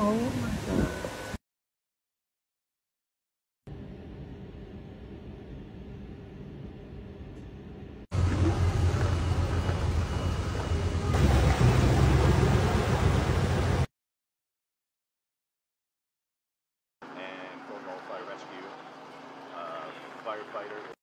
Oh my god. and Fort Wall Rescue uh, firefighter